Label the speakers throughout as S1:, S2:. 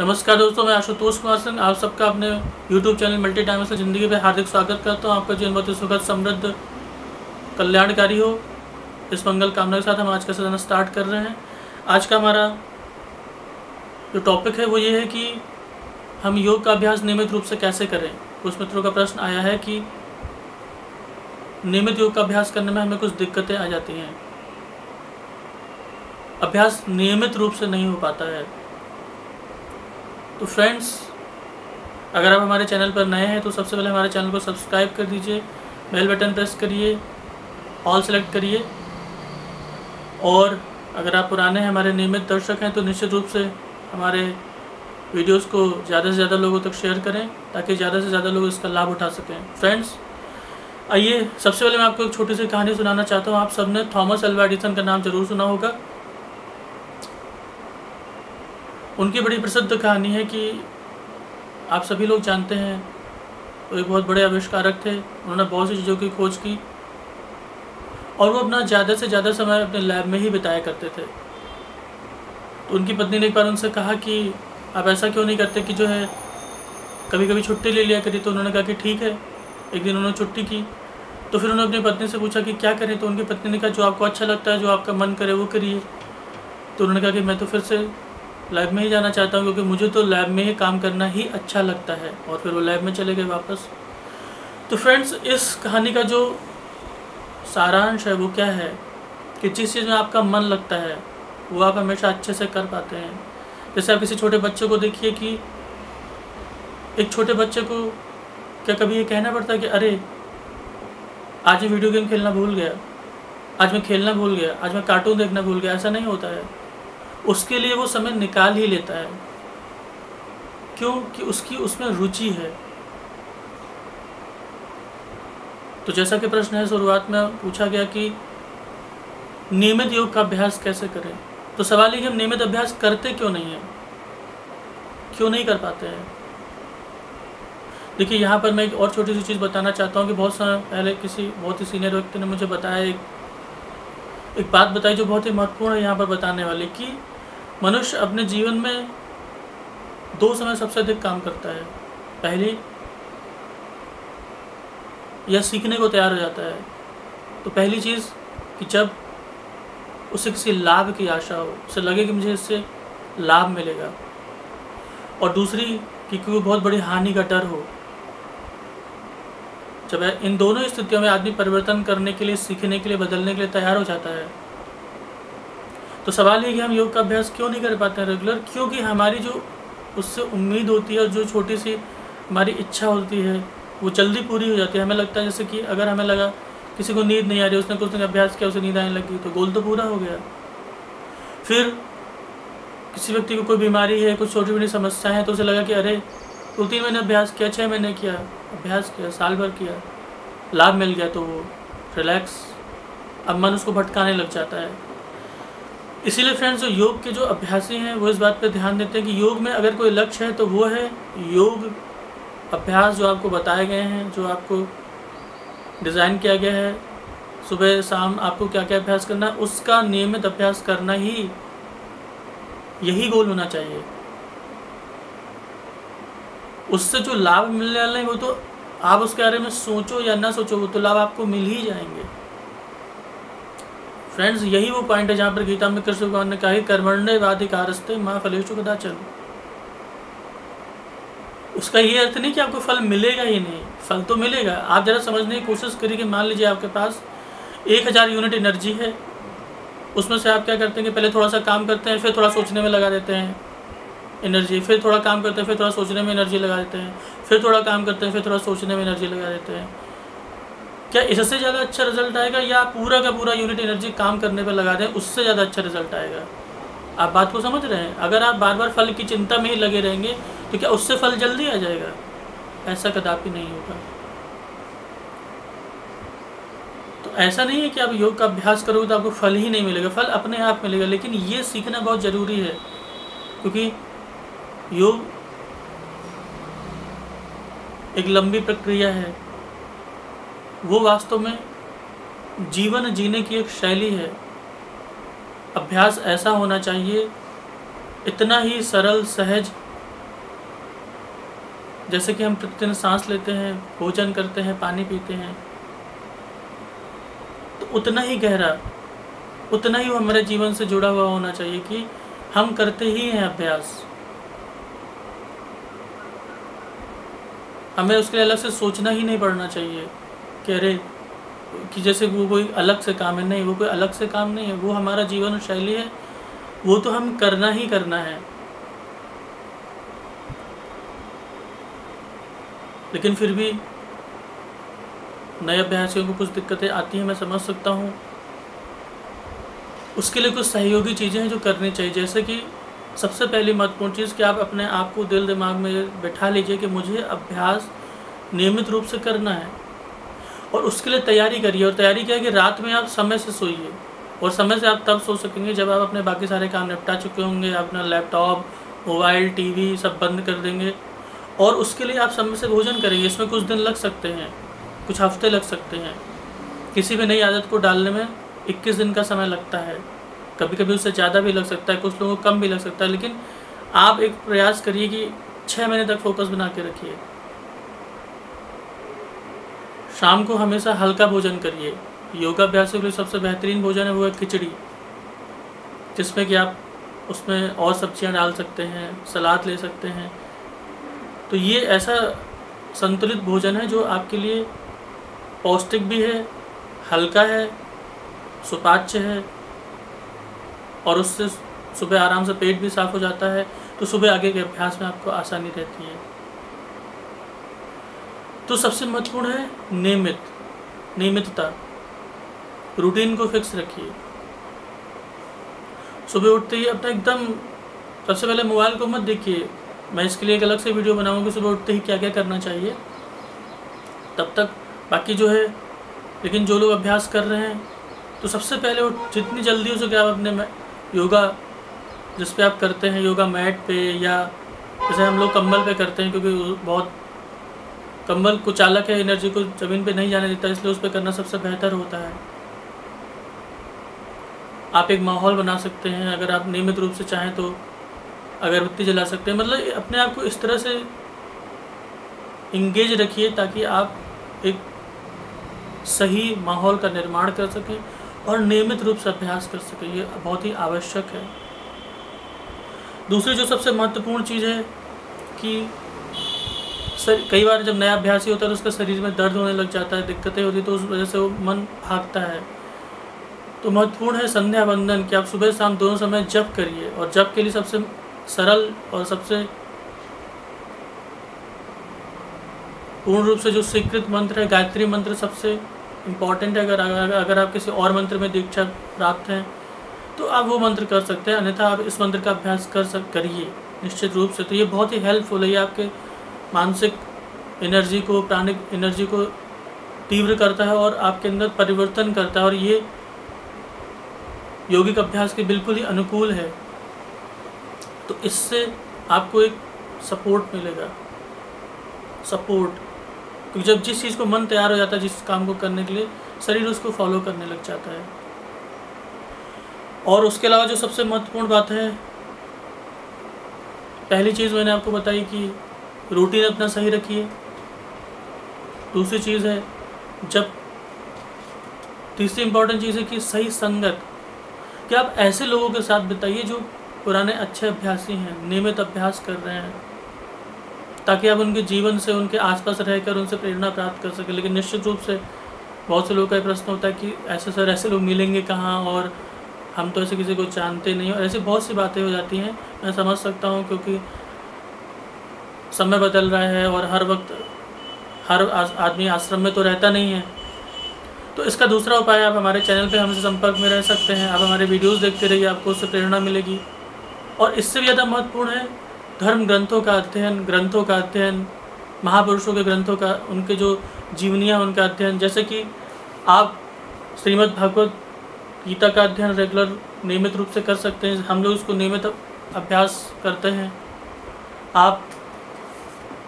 S1: नमस्कार दोस्तों, मैं आशुतोष कुमार सिंह, आप सबका अपने YouTube चैनल मल्टी डायमेंशनल ज़िंदगी पे हार्दिक स्वागत करता हूँ। आपका जीवन बहुत सुखद, समृद्ध, कल्याणकारी हो। इस मंगल कामना के साथ हम आज का सदन स्टार्ट कर रहे हैं। आज का हमारा जो टॉपिक है, वो ये है कि हम योग का अभ्यास नियमित रूप से कैसे करें? कुछ मित्रों का प्रश्न आया है कि नियमित योग का अभ्यास करने में हमें कुछ दिक्कतें आ जाती हैं। अभ्यास नियमित रूप से नहीं हो पाता है। तो फ्रेंड्स अगर आप हमारे चैनल पर नए हैं तो सबसे पहले हमारे चैनल को सब्सक्राइब कर दीजिए बेल बटन प्रेस करिए ऑल सेलेक्ट करिए, और अगर आप पुराने हैं, हमारे नियमित दर्शक हैं तो निश्चित रूप से हमारे वीडियोस को ज़्यादा से ज़्यादा लोगों तक शेयर करें, ताकि ज़्यादा से ज़्यादा लोग इसका लाभ उठा सकें। फ्रेंड्स आइए, सबसे पहले मैं आपको एक छोटी सी कहानी सुनाना चाहता हूँ। आप सबने थॉमस एल्वा एडिसन का नाम ज़रूर सुना होगा। उनकी बड़ी प्रसिद्ध कहानी है कि आप सभी लोग जानते हैं, वो एक बहुत बड़े आविष्कारक थे, उन्होंने बहुत सी चीज़ों की खोज की और वो अपना ज़्यादा से ज़्यादा समय अपने लैब में ही बिताया करते थे। तो उनकी पत्नी ने एक बार उनसे कहा कि आप ऐसा क्यों नहीं करते कि जो है कभी कभी छुट्टी ले लिया करी? तो उन्होंने कहा कि ठीक है, एक दिन उन्होंने छुट्टी की। तो फिर उन्होंने अपनी पत्नी से पूछा कि क्या करें? तो उनकी पत्नी ने कहा, जो आपको अच्छा लगता है, जो आपका मन करे, वो करिए। तो उन्होंने कहा कि मैं तो फिर से लैब में ही जाना चाहता हूँ क्योंकि मुझे तो लैब में ही काम करना ही अच्छा लगता है और फिर वो लैब में चले गए वापस। तो फ्रेंड्स इस कहानी का जो सारांश है वो क्या है? कि जिस चीज़ में आपका मन लगता है, वो आप हमेशा अच्छे से कर पाते हैं। जैसे आप किसी छोटे बच्चे को देखिए कि एक छोटे बच्चे को क्या कभी ये कहना पड़ता है कि, अरे, आज मैं वीडियो गेम खेलना भूल गया, आज मैं खेलना भूल गया, आज मैं कार्टून देखना भूल गया। ऐसा नहीं होता है। उसके लिए वो समय निकाल ही लेता है। क्यों? कि उसकी उसमें रुचि है। तो जैसा कि प्रश्न है, शुरुआत में पूछा गया कि नियमित योग का अभ्यास कैसे करें? तो सवाल है कि हम नियमित अभ्यास करते क्यों नहीं हैं? क्यों नहीं कर पाते हैं? देखिए, यहाँ पर मैं एक और छोटी सी चीज़ बताना चाहता हूँ कि बहुत समय पहले किसी बहुत ही सीनियर व्यक्ति ने मुझे बताया, एक एक बात बताई जो बहुत ही महत्वपूर्ण है यहाँ पर बताने वाली कि मनुष्य अपने जीवन में दो समय सबसे अधिक काम करता है। पहली, यह सीखने को तैयार हो जाता है। तो पहली चीज़ कि जब उसे किसी लाभ की आशा हो, उसे लगे कि मुझे इससे लाभ मिलेगा। और दूसरी कि कोई बहुत बड़ी हानि का डर हो जब इन दोनों स्थितियों में आदमी परिवर्तन करने के लिए, सीखने के लिए, बदलने के लिए तैयार हो जाता है तो सवाल ये कि हम योग का अभ्यास क्यों नहीं कर पाते हैं रेगुलर क्योंकि हमारी जो, उससे उम्मीद होती है और जो छोटी सी हमारी इच्छा होती है, वो जल्दी पूरी हो जाती है। हमें लगता है जैसे कि अगर हमें लगा किसी को नींद नहीं आ रही, उसने कुछ दिन अभ्यास किया, उसे नींद आने लगी तो गोल तो पूरा हो गया। फिर किसी व्यक्ति को कोई बीमारी है, कुछ छोटी मोटी समस्या है तो उसे लगा कि अरे दो तीन महीने अभ्यास किया छः महीने किया अभ्यास किया, साल भर किया, लाभ मिल गया तो वो रिलैक्स अब मन उसको भटकाने लग जाता है। इसीलिए फ्रेंड्स जो योग के जो अभ्यासी हैं, वो इस बात पर ध्यान देते हैं कि योग में अगर कोई लक्ष्य है तो वो है योग अभ्यास जो आपको बताए गए हैं, जो आपको डिज़ाइन किया गया है। सुबह, शाम आपको क्या क्या अभ्यास करना है, उसका नियमित अभ्यास करना ही यही गोल होना चाहिए। उससे जो लाभ मिलने वाले हैं, वो तो आप उसके बारे में सोचो या ना सोचो, वो तो लाभ आपको मिल ही जाएँगे। फ्रेंड्स यही वो पॉइंट है जहाँ पर गीता में कृष्ण भगवान ने कहा कि कर्मण्य वाधिकारस्ते माँ फलेशु कदाचल उसका ये अर्थ नहीं कि आपको फल मिलेगा ही नहीं। फल तो मिलेगा। आप ज़रा समझने की कोशिश करिए कि मान लीजिए आपके पास एक हज़ार यूनिट एनर्जी है, उसमें से आप क्या करते हैं कि पहले थोड़ा सा काम करते हैं, फिर थोड़ा सोचने में लगा देते हैं। एनर्जी, फिर थोड़ा काम करते हैं, फिर थोड़ा सोचने में एनर्जी लगा देते हैं, फिर थोड़ा काम करते हैं, फिर थोड़ा सोचने में एनर्जी लगा देते हैं। क्या इससे ज़्यादा अच्छा रिज़ल्ट आएगा या पूरा का पूरा यूनिट एनर्जी काम करने पर लगा दें, उससे ज़्यादा अच्छा रिज़ल्ट आएगा? आप बात को समझ रहे हैं? अगर आप बार बार फल की चिंता में ही लगे रहेंगे तो क्या उससे फल जल्दी आ जाएगा? ऐसा कदापि नहीं होगा। तो ऐसा नहीं है कि आप योग का अभ्यास करोगे तो आपको फल ही नहीं मिलेगा, फल अपने आप मिलेगा, लेकिन ये सीखना बहुत ज़रूरी है। क्योंकि योग एक लंबी प्रक्रिया है। वो वास्तव में जीवन जीने की एक शैली है। अभ्यास ऐसा होना चाहिए, इतना ही सरल, सहज। जैसे कि हम प्रतिदिन सांस लेते हैं, भोजन करते हैं, पानी पीते हैं। तो उतना ही गहरा, उतना ही वो हमारे जीवन से जुड़ा हुआ होना चाहिए कि हम करते ही हैं अभ्यास। हमें उसके लिए अलग से सोचना ही नहीं पड़ना चाहिए कि अरे, कि जैसे वो कोई अलग से काम है, नहीं, वो कोई अलग से काम नहीं है, वो हमारा जीवन शैली है, वो तो हम करना ही करना है। लेकिन फिर भी नए अभ्यासियों को कुछ दिक्कतें आती हैं, मैं समझ सकता हूँ। उसके लिए कुछ सहयोगी चीज़ें हैं जो करनी चाहिए, जैसे कि सबसे पहली महत्वपूर्ण चीज़ कि आप अपने आप को दिल दिमाग में बैठा लीजिए कि मुझे अभ्यास नियमित रूप से करना है। और उसके लिए तैयारी करिए और तैयारी क्या है कि रात में आप समय से सोइए और समय से आप तब सो सकेंगे जब आप अपने बाकी सारे काम निपटा चुके होंगे, अपना लैपटॉप, मोबाइल, टीवी सब बंद कर देंगे। और उसके लिए आप समय से भोजन करेंगे, इसमें कुछ दिन लग सकते हैं, कुछ हफ़्ते लग सकते हैं। किसी भी नई आदत को डालने में 21 दिन का समय लगता है। कभी कभी उससे ज़्यादा भी लग सकता है, कुछ लोगों को कम भी लग सकता है, लेकिन आप एक प्रयास करिए कि छः महीने तक फोकस बना के रखिए। शाम को हमेशा हल्का भोजन करिए। योगाभ्यास के लिए सबसे बेहतरीन भोजन है वो है खिचड़ी, जिसमें कि आप उसमें और सब्ज़ियाँ डाल सकते हैं, सलाद ले सकते हैं। तो ये ऐसा संतुलित भोजन है जो आपके लिए पौष्टिक भी है, हल्का है, सुपाच्य है और उससे सुबह आराम से पेट भी साफ़ हो जाता है तो सुबह आगे के अभ्यास में आपको आसानी रहती है। तो सबसे महत्वपूर्ण है नियमित, नियमितता। रूटीन को फिक्स रखिए। सुबह उठते ही अपना एकदम, सबसे पहले मोबाइल को मत देखिए। मैं इसके लिए एक अलग से वीडियो बनाऊँगी सुबह उठते ही क्या क्या करना चाहिए। तब तक बाकी जो है, लेकिन जो लोग अभ्यास कर रहे हैं तो सबसे पहले जितनी जल्दी हो सके आप अपने योगा, जिस पे आप करते हैं योगा मैट पे या जैसे हम लोग कंबल पे करते हैं, क्योंकि बहुत, कंबल को चालक है एनर्जी को ज़मीन पे नहीं जाने देता, इसलिए उस पर करना सबसे बेहतर होता है। आप एक माहौल बना सकते हैं, अगर आप नियमित रूप से चाहें तो अगरबत्ती जला सकते हैं मतलब अपने आप को इस तरह से इंगेज रखिए ताकि आप एक सही माहौल का निर्माण कर सकें। और नियमित रूप से अभ्यास कर सके, ये बहुत ही आवश्यक है। दूसरी जो सबसे महत्वपूर्ण चीज़ है कि सर कई बार जब नया अभ्यासी होता है तो उसका शरीर में दर्द होने लग जाता है, दिक्कतें होती तो उस वजह से वो मन भागता है। तो महत्वपूर्ण है संध्या बंधन कि आप सुबह शाम दोनों समय जप करिए और जप के लिए सबसे सरल और सबसे पूर्ण रूप से जो स्वीकृत मंत्र है, गायत्री मंत्र सबसे इंपॉर्टेंट है, अगर अगर आप किसी और मंत्र में दीक्षा प्राप्त हैं तो आप वो मंत्र कर सकते हैं, अन्यथा आप इस मंत्र का अभ्यास कर सक, करिए, निश्चित रूप से। तो ये बहुत ही हेल्पफुल है, ये आपके मानसिक एनर्जी को, प्राणिक एनर्जी को तीव्र करता है और आपके अंदर परिवर्तन करता है और ये यौगिक अभ्यास के बिल्कुल ही अनुकूल है। तो इससे आपको एक सपोर्ट मिलेगा। सपोर्ट क्योंकि जब जिस चीज़ को मन तैयार हो जाता है, जिस काम को करने के लिए, शरीर उसको फॉलो करने लग जाता है। और उसके अलावा जो सबसे महत्वपूर्ण बात है, पहली चीज़ मैंने आपको बताई कि रूटीन अपना सही रखिए। दूसरी चीज़ है, जब तीसरी इंपॉर्टेंट चीज़ है कि सही संगत। कि आप ऐसे लोगों के साथ बिताइए जो पुराने अच्छे अभ्यासी हैं, नियमित अभ्यास कर रहे हैं। ताकि आप उनके जीवन से, उनके आसपास रहकर उनसे प्रेरणा प्राप्त कर सकें। लेकिन निश्चित रूप से बहुत से लोगों का प्रश्न होता है कि ऐसे सर, ऐसे लोग मिलेंगे कहाँ? और हम तो ऐसे किसी को जानते नहीं और ऐसी बहुत सी बातें हो जाती हैं, मैं समझ सकता हूँ, क्योंकि समय बदल रहा है और हर वक्त हर आदमी आश्रम में तो रहता नहीं है। तो इसका दूसरा उपाय, आप हमारे चैनल पे हमसे संपर्क में रह सकते हैं। आप हमारे वीडियोस देखते रहिए, आपको उससे प्रेरणा मिलेगी। और इससे भी ज़्यादा महत्वपूर्ण है धर्म ग्रंथों का अध्ययन, ग्रंथों का अध्ययन, महापुरुषों के ग्रंथों का, उनके जो जीवनियाँ उनका अध्ययन। जैसे कि आप श्रीमद् भागवत गीता का अध्ययन रेगुलर नियमित रूप से कर सकते हैं। हम लोग उसको नियमित अभ्यास करते हैं। आप,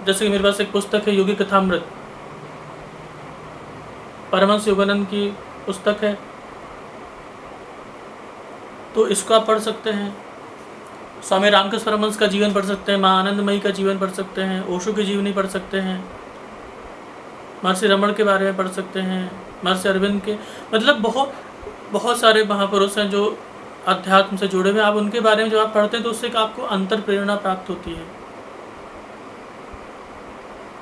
S1: जैसे कि मेरे पास एक पुस्तक है, योगी कथामृत। परमंश योगानंद की पुस्तक है। तो इसको आप पढ़ सकते हैं। स्वामी रामकृष्ण परमहंस का जीवन पढ़ सकते हैं, माँ का जीवन पढ़ सकते हैं, ओशो की जीवनी पढ़ सकते हैं, महर्षि रमण के बारे में पढ़ सकते हैं, महर्षि अरविंद के मतलब बहुत बहुत सारे महापुरुष हैं जो अध्यात्म से जुड़े हुए आप उनके बारे में जब आप पढ़ते हैं तो उससे आपको अंतर प्रेरणा प्राप्त होती है।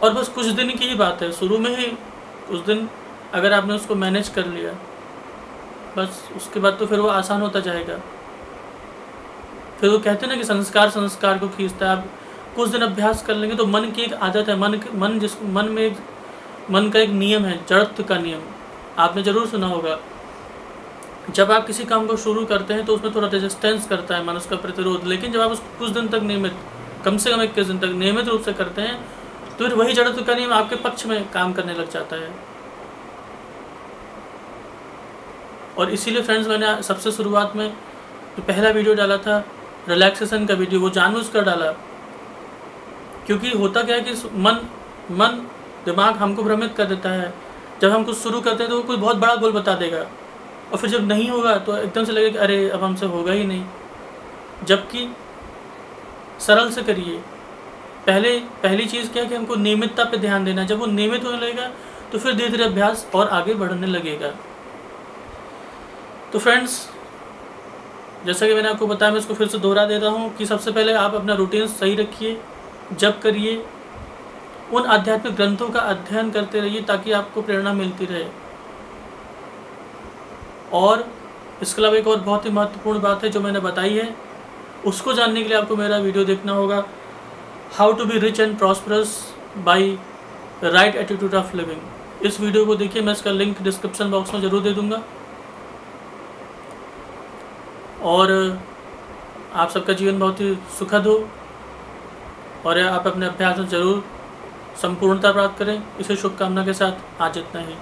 S1: और बस कुछ दिन की ही बात है, शुरू में ही उस दिन अगर आपने उसको मैनेज कर लिया, बस उसके बाद तो फिर वो आसान होता जाएगा। फिर वो कहते हैं ना कि संस्कार संस्कार को खींचता है। आप कुछ दिन अभ्यास कर लेंगे तो मन की एक आदत है, मन मन जिस, मन में एक, मन का एक नियम है, जड़त्व का नियम। आपने ज़रूर सुना होगा। जब आप किसी काम को शुरू करते हैं तो उसमें थोड़ा रेजिस्टेंस करता है मन, उसका प्रतिरोध। लेकिन जब आप उसको कुछ दिन तक नियमित, कम से कम इक्कीस दिन तक नियमित रूप से करते हैं तो फिर वही जड़त्व का नियम आपके पक्ष में काम करने लग जाता है। और इसीलिए फ्रेंड्स, मैंने सबसे शुरुआत में जो पहला वीडियो डाला था रिलैक्सेशन का वीडियो वो जानबूझ कर डाला। क्योंकि होता क्या है कि मन मन, दिमाग हमको भ्रमित कर देता है। जब हम कुछ शुरू करते हैं तो वो कोई बहुत बड़ा गोल बता देगा। और फिर जब नहीं होगा तो एकदम से लगेगा कि अरे, अब हमसे होगा ही नहीं। जबकि सरल से करिए। पहले, पहली चीज़ क्या है कि हमको नियमितता पे ध्यान देना है। जब वो नियमित होने लगेगा तो फिर धीरे धीरे अभ्यास और आगे बढ़ने लगेगा। तो फ्रेंड्स जैसा कि मैंने आपको बताया, मैं इसको फिर से दोहरा देता हूँ कि सबसे पहले आप अपना रूटीन सही रखिए जब करिए, उन आध्यात्मिक ग्रंथों का अध्ययन करते रहिए ताकि आपको प्रेरणा मिलती रहे। और इसके अलावा एक और बहुत ही महत्वपूर्ण बात है जो मैंने बताई है, उसको जानने के लिए आपको मेरा वीडियो देखना होगा how to be rich and prosperous by right attitude of living इस वीडियो को देखिए, मैं इसका लिंक डिस्क्रिप्शन बॉक्स में ज़रूर दे दूँगा। और आप सबका जीवन बहुत ही सुखद हो और आप अपने अभ्यास में ज़रूर संपूर्णता प्राप्त करें। इसी शुभकामना के साथ आज इतना ही।